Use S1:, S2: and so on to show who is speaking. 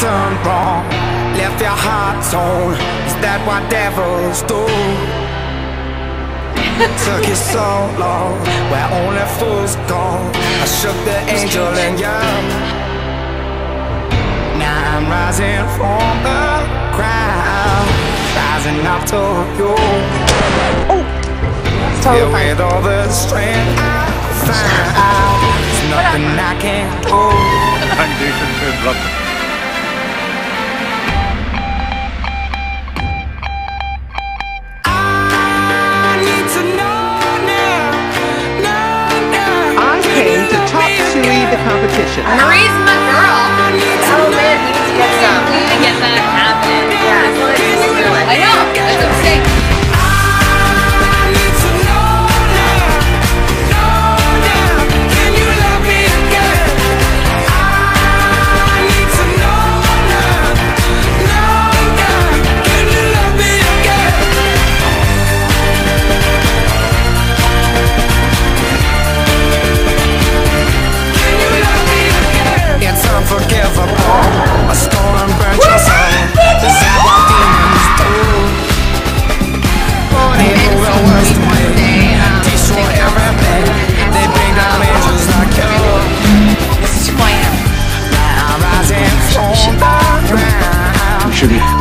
S1: done wrong? Left your heart torn. Is that what devils do? Took you so long, where only fools go. I shook the angel in you. Now I'm rising from the crowd, rising up to you. Oh, Filled
S2: totally fine.
S1: with all the strength I found, there's nothing I can't do.
S3: Foundation to drop.
S4: Competition.
S2: contribute.